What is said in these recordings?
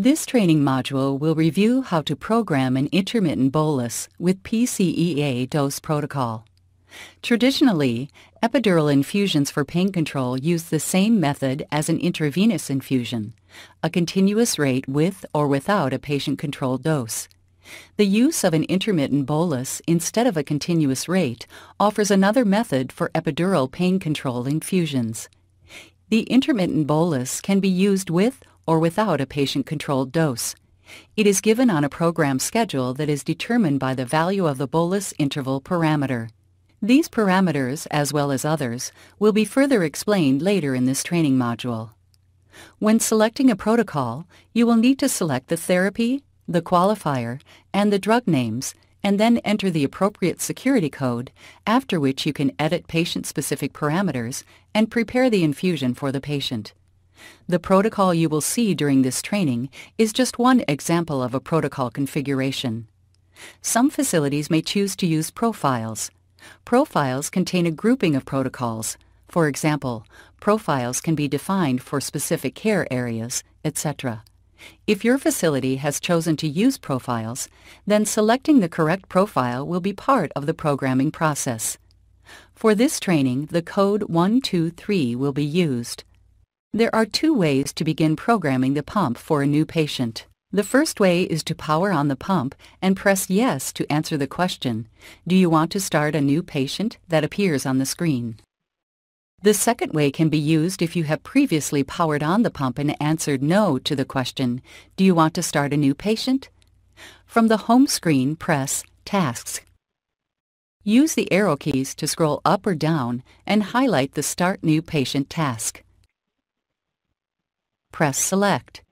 This training module will review how to program an intermittent bolus with PCEA dose protocol. Traditionally, epidural infusions for pain control use the same method as an intravenous infusion, a continuous rate with or without a patient-controlled dose. The use of an intermittent bolus instead of a continuous rate offers another method for epidural pain control infusions. The intermittent bolus can be used with or without a patient-controlled dose. It is given on a program schedule that is determined by the value of the bolus interval parameter. These parameters, as well as others, will be further explained later in this training module. When selecting a protocol, you will need to select the therapy, the qualifier, and the drug names, and then enter the appropriate security code, after which you can edit patient-specific parameters and prepare the infusion for the patient. The protocol you will see during this training is just one example of a protocol configuration. Some facilities may choose to use profiles, Profiles contain a grouping of protocols. For example, profiles can be defined for specific care areas, etc. If your facility has chosen to use profiles, then selecting the correct profile will be part of the programming process. For this training, the code 123 will be used. There are two ways to begin programming the pump for a new patient. The first way is to power on the pump and press Yes to answer the question, Do you want to start a new patient that appears on the screen? The second way can be used if you have previously powered on the pump and answered no to the question, Do you want to start a new patient? From the home screen, press Tasks. Use the arrow keys to scroll up or down and highlight the Start New Patient task. Press Select.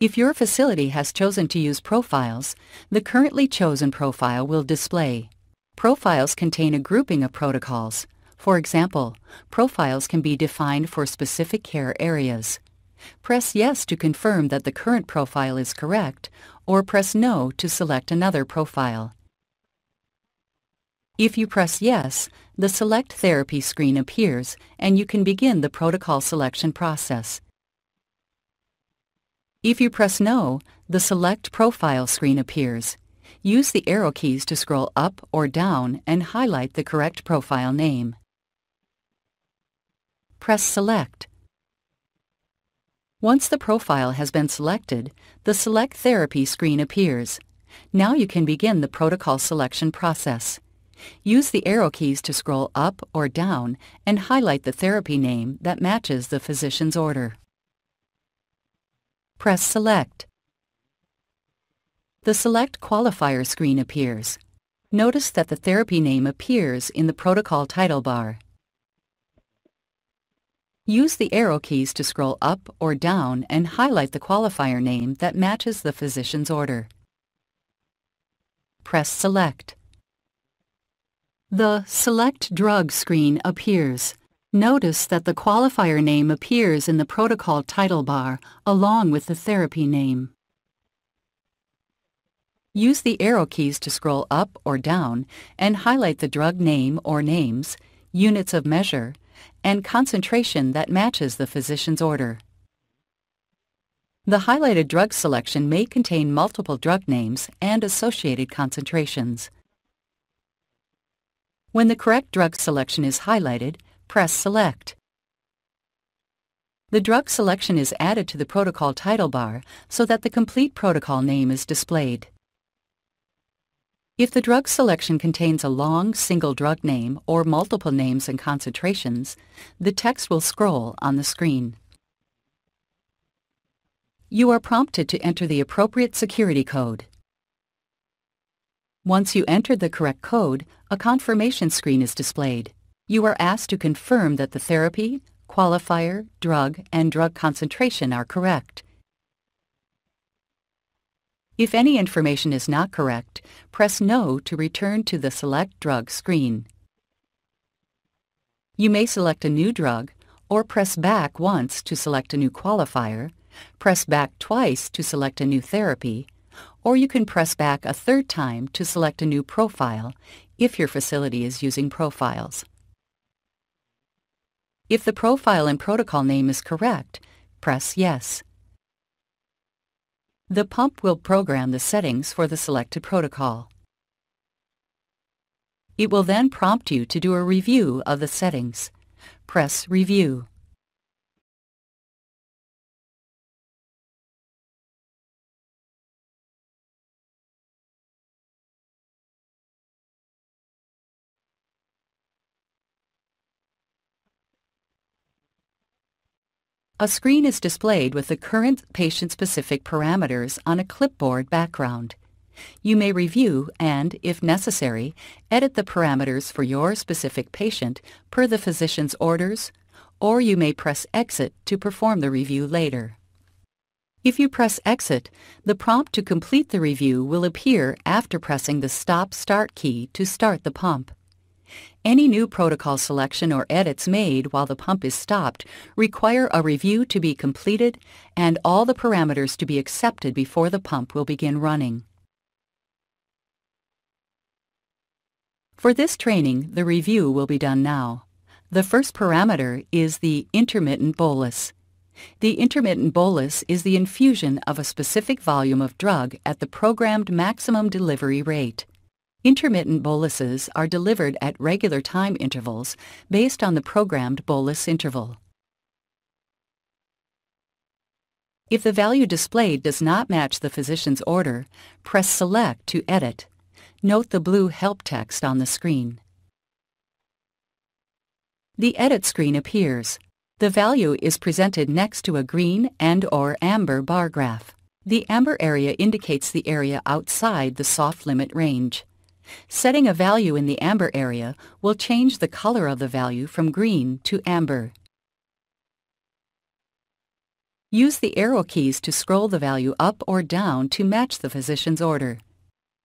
If your facility has chosen to use profiles, the currently chosen profile will display. Profiles contain a grouping of protocols. For example, profiles can be defined for specific care areas. Press Yes to confirm that the current profile is correct, or press No to select another profile. If you press Yes, the Select Therapy screen appears and you can begin the protocol selection process. If you press No, the Select Profile screen appears. Use the arrow keys to scroll up or down and highlight the correct profile name. Press Select. Once the profile has been selected, the Select Therapy screen appears. Now you can begin the protocol selection process. Use the arrow keys to scroll up or down and highlight the therapy name that matches the physician's order press Select. The Select Qualifier screen appears. Notice that the therapy name appears in the protocol title bar. Use the arrow keys to scroll up or down and highlight the qualifier name that matches the physician's order. Press Select. The Select Drug screen appears. Notice that the qualifier name appears in the protocol title bar along with the therapy name. Use the arrow keys to scroll up or down and highlight the drug name or names, units of measure, and concentration that matches the physician's order. The highlighted drug selection may contain multiple drug names and associated concentrations. When the correct drug selection is highlighted, press Select. The drug selection is added to the protocol title bar so that the complete protocol name is displayed. If the drug selection contains a long single drug name or multiple names and concentrations, the text will scroll on the screen. You are prompted to enter the appropriate security code. Once you enter the correct code, a confirmation screen is displayed you are asked to confirm that the therapy, qualifier, drug, and drug concentration are correct. If any information is not correct, press No to return to the Select Drug screen. You may select a new drug, or press back once to select a new qualifier, press back twice to select a new therapy, or you can press back a third time to select a new profile if your facility is using profiles. If the profile and protocol name is correct, press Yes. The pump will program the settings for the selected protocol. It will then prompt you to do a review of the settings. Press Review. A screen is displayed with the current patient-specific parameters on a clipboard background. You may review and, if necessary, edit the parameters for your specific patient per the physician's orders, or you may press Exit to perform the review later. If you press Exit, the prompt to complete the review will appear after pressing the Stop-Start key to start the pump. Any new protocol selection or edits made while the pump is stopped require a review to be completed and all the parameters to be accepted before the pump will begin running. For this training, the review will be done now. The first parameter is the intermittent bolus. The intermittent bolus is the infusion of a specific volume of drug at the programmed maximum delivery rate. Intermittent boluses are delivered at regular time intervals based on the programmed bolus interval. If the value displayed does not match the physician's order, press Select to edit. Note the blue help text on the screen. The Edit screen appears. The value is presented next to a green and or amber bar graph. The amber area indicates the area outside the soft limit range. Setting a value in the amber area will change the color of the value from green to amber. Use the arrow keys to scroll the value up or down to match the physician's order.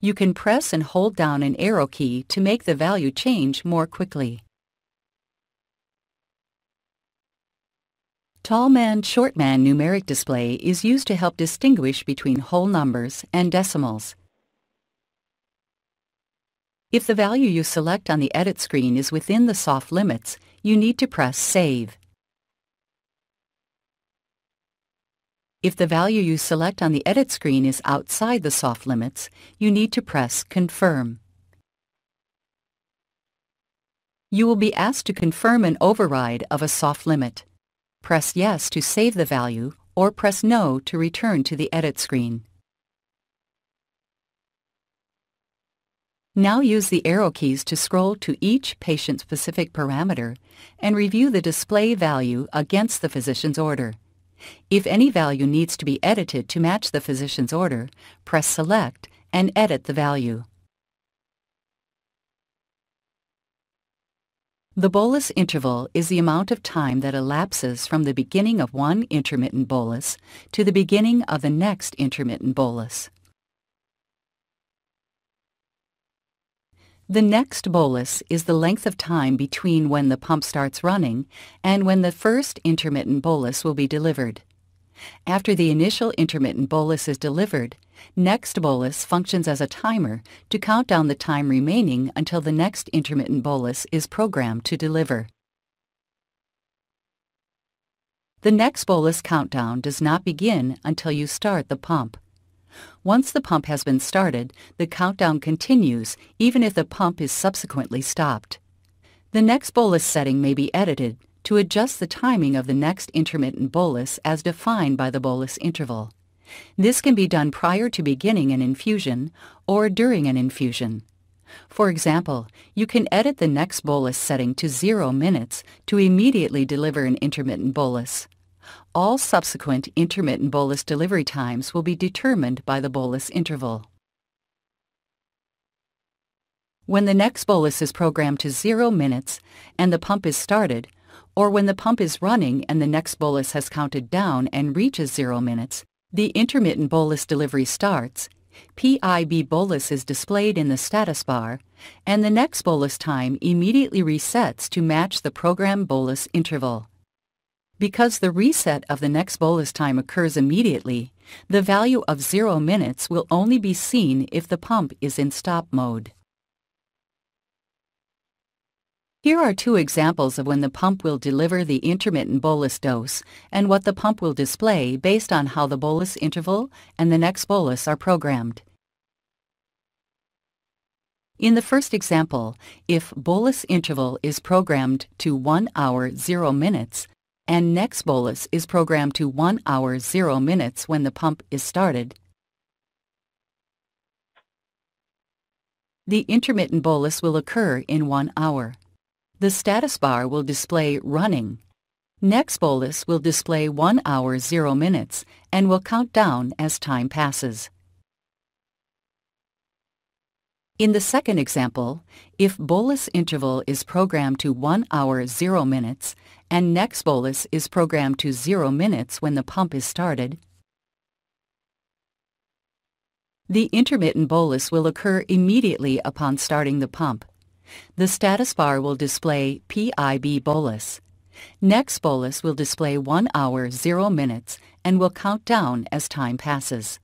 You can press and hold down an arrow key to make the value change more quickly. Tall man, short man numeric display is used to help distinguish between whole numbers and decimals. If the value you select on the edit screen is within the soft limits, you need to press Save. If the value you select on the edit screen is outside the soft limits, you need to press Confirm. You will be asked to confirm an override of a soft limit. Press Yes to save the value or press No to return to the edit screen. Now use the arrow keys to scroll to each patient-specific parameter and review the display value against the physician's order. If any value needs to be edited to match the physician's order, press Select and edit the value. The bolus interval is the amount of time that elapses from the beginning of one intermittent bolus to the beginning of the next intermittent bolus. The next bolus is the length of time between when the pump starts running and when the first intermittent bolus will be delivered. After the initial intermittent bolus is delivered, next bolus functions as a timer to count down the time remaining until the next intermittent bolus is programmed to deliver. The next bolus countdown does not begin until you start the pump. Once the pump has been started, the countdown continues even if the pump is subsequently stopped. The next bolus setting may be edited to adjust the timing of the next intermittent bolus as defined by the bolus interval. This can be done prior to beginning an infusion or during an infusion. For example, you can edit the next bolus setting to 0 minutes to immediately deliver an intermittent bolus. All subsequent intermittent bolus delivery times will be determined by the bolus interval. When the next bolus is programmed to zero minutes and the pump is started, or when the pump is running and the next bolus has counted down and reaches zero minutes, the intermittent bolus delivery starts, PIB bolus is displayed in the status bar, and the next bolus time immediately resets to match the program bolus interval. Because the reset of the next bolus time occurs immediately, the value of 0 minutes will only be seen if the pump is in stop mode. Here are two examples of when the pump will deliver the intermittent bolus dose and what the pump will display based on how the bolus interval and the next bolus are programmed. In the first example, if bolus interval is programmed to 1 hour 0 minutes and next bolus is programmed to 1 hour 0 minutes when the pump is started, the intermittent bolus will occur in 1 hour. The status bar will display running. Next bolus will display 1 hour 0 minutes and will count down as time passes. In the second example, if bolus interval is programmed to 1 hour 0 minutes and next bolus is programmed to 0 minutes when the pump is started, the intermittent bolus will occur immediately upon starting the pump. The status bar will display PIB bolus. Next bolus will display 1 hour 0 minutes and will count down as time passes.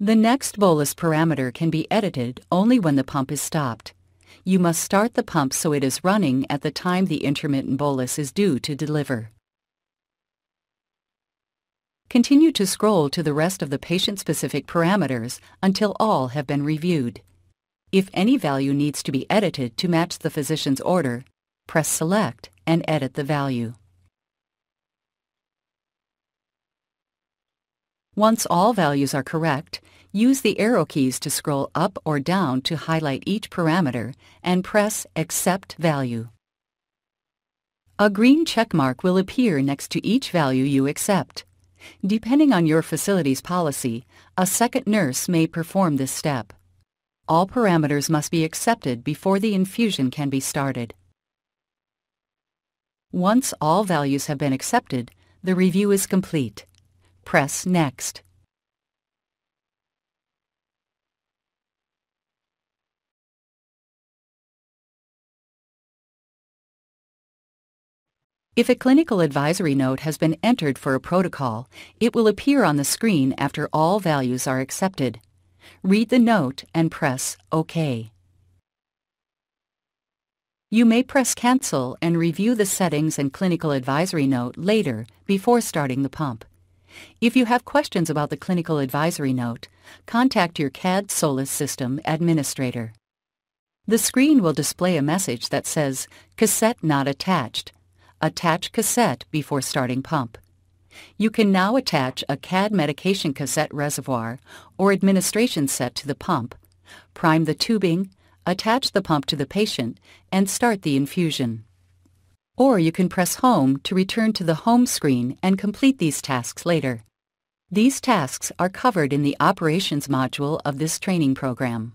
The next bolus parameter can be edited only when the pump is stopped. You must start the pump so it is running at the time the intermittent bolus is due to deliver. Continue to scroll to the rest of the patient-specific parameters until all have been reviewed. If any value needs to be edited to match the physician's order, press Select and edit the value. Once all values are correct, use the arrow keys to scroll up or down to highlight each parameter and press Accept Value. A green checkmark will appear next to each value you accept. Depending on your facility's policy, a second nurse may perform this step. All parameters must be accepted before the infusion can be started. Once all values have been accepted, the review is complete. Press Next. If a clinical advisory note has been entered for a protocol, it will appear on the screen after all values are accepted. Read the note and press OK. You may press Cancel and review the settings and clinical advisory note later before starting the pump. If you have questions about the clinical advisory note, contact your CADD-Solis system administrator. The screen will display a message that says, Cassette not attached. Attach cassette before starting pump. You can now attach a CADD medication cassette reservoir or administration set to the pump, prime the tubing, attach the pump to the patient, and start the infusion. Or you can press Home to return to the Home screen and complete these tasks later. These tasks are covered in the Operations module of this training program.